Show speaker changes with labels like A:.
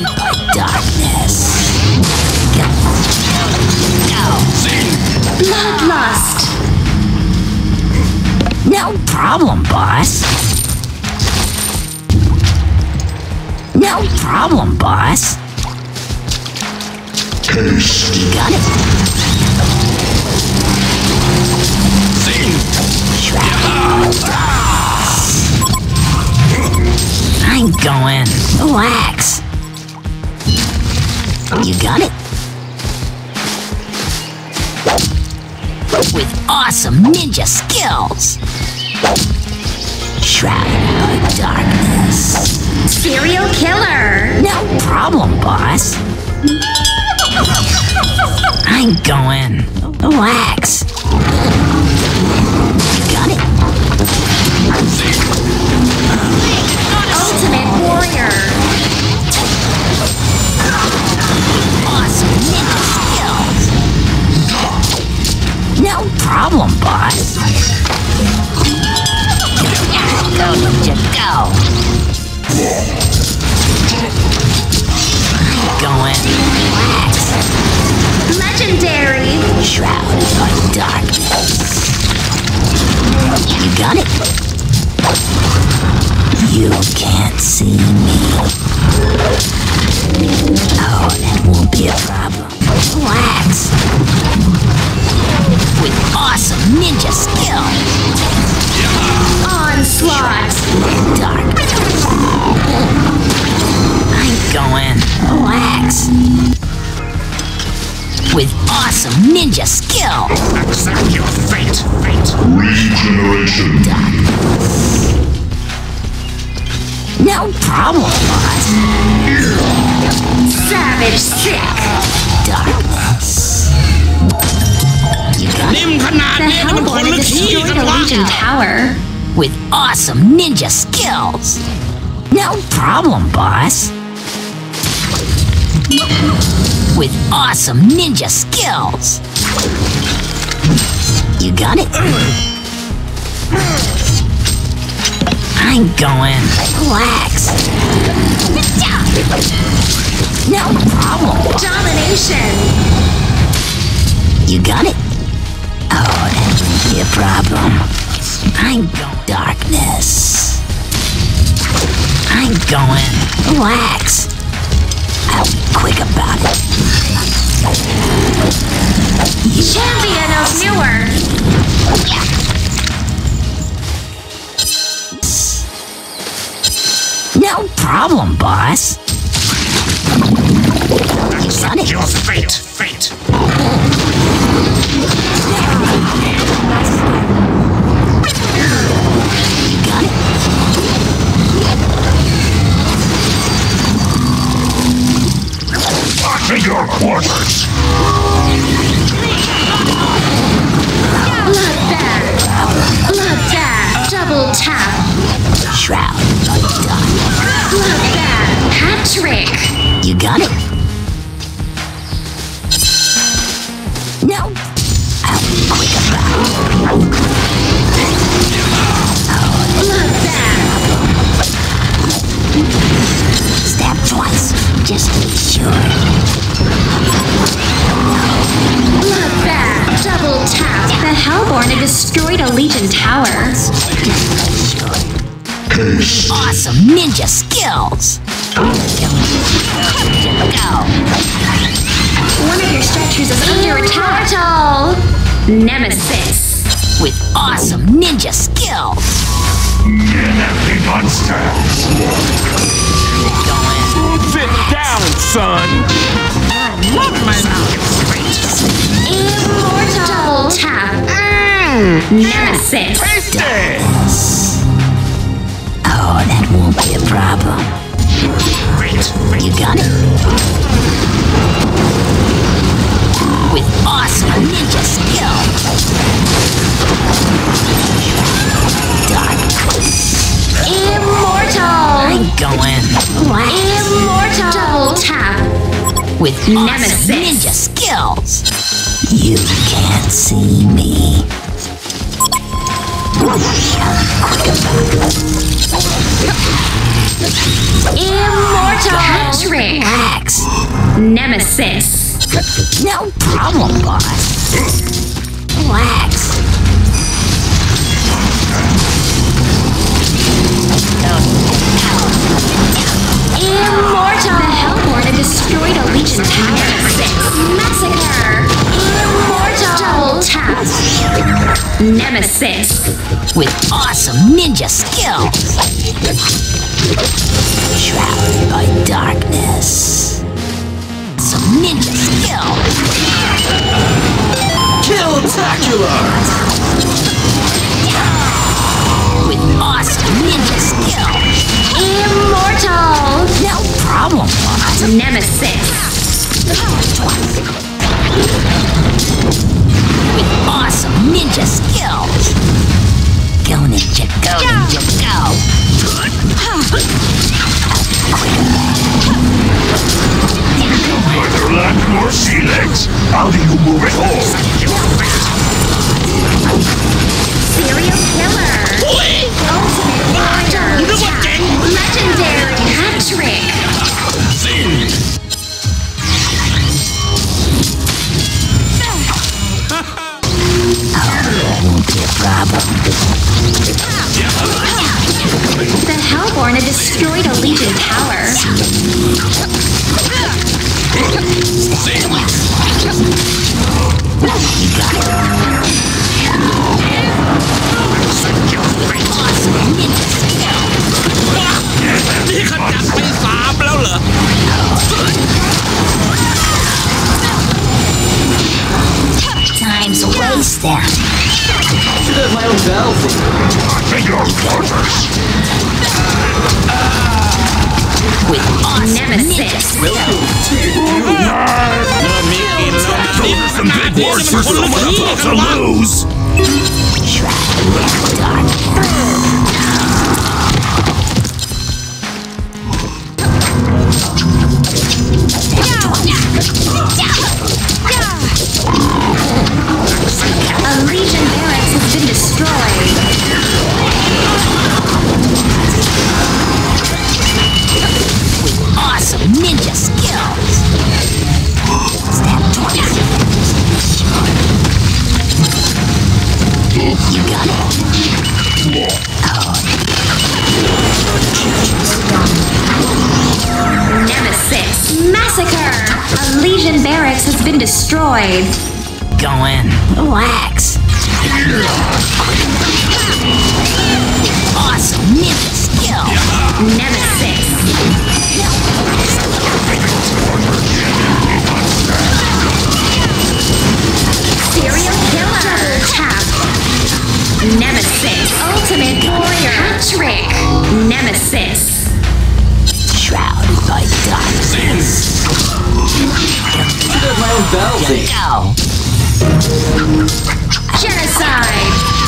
A: By darkness.
B: Bloodlust.
A: No problem, boss. No problem, boss.
C: Haste.
A: You got it. I'm going. Relax. You got it. With awesome ninja skills. Shrouded by darkness.
B: Serial killer.
A: No problem, boss. I'm going. Relax. Problem, boss. Go, ninja, go. Going. Relax.
B: Legendary.
A: Shrouded by darkness. You got it? You can't see me. Oh, that won't be a problem. Ninja skill.
B: Onslaught.
A: Darkness. I'm going. Relax. With awesome ninja skill.
D: Accept your fate, fate.
C: Regeneration.
A: No problem, boss.
B: Savage sick.
A: Darkness. You
B: the Hellborn destroyed
D: the
B: Legion Tower.
A: With awesome ninja skills. No problem, boss. With awesome ninja skills. You got it? I'm going. Relax. No problem.
B: Domination.
A: You got it? Be a problem. I'm darkness. I'm going. Relax. I'll be quick about it.
B: Champion of Newerth.
A: No problem, boss. You got it?
D: Your fate.
C: Your quarters.
B: Bloodbath. Bloodbath. Double tap.
A: Shroud by darkness.
B: Bloodbath. Hat trick.
A: You got it? No. I'll be quick about it.
B: Bloodbath.
A: Stab twice, just to be sure.
B: Double tap. The Hellborn had destroyed a Legion tower.
A: Awesome ninja skills.
B: One of your structures is under attack. Nemesis.
A: With awesome ninja skills.
C: Enemy monsters.
E: Sit down, son.
B: Immortal. Double tap. Mm, Nemesis.
E: Tasty.
A: Oh, that won't be a problem. You got it? With awesome ninja
B: Nemesis.
A: awesome ninja skills. You can't see me.
B: Immortal. Hat trick.
A: Relax.
B: Nemesis.
A: No problem, boss. Relax.
B: Nemesis.
A: With awesome ninja skills. Shrouded by darkness. Some ninja skills.
E: Kill-tacular!
A: With awesome ninja skills.
B: Immortal.
A: No problem, boss.
B: Nemesis.
A: Ninja skills. Go ninja, go ninja, go.
C: Either land or sea legs. How do you move it all?
B: Serial killer. far. Should have
E: my
A: own valve.
C: Make your purpose.
A: With awesome
B: nemesis.
E: Welcome to Not me. Those are some big words for someone about to
C: lose.
B: Nemesis. Massacre. A Legion barracks has been destroyed.
A: Go in. Relax. Awesome ninja skills.
B: Nemesis. Nemesis. Ultimate warrior. Hat trick. Nemesis.
A: Shrouded by darkness. Go.
B: Genocide.
A: No problem, boss.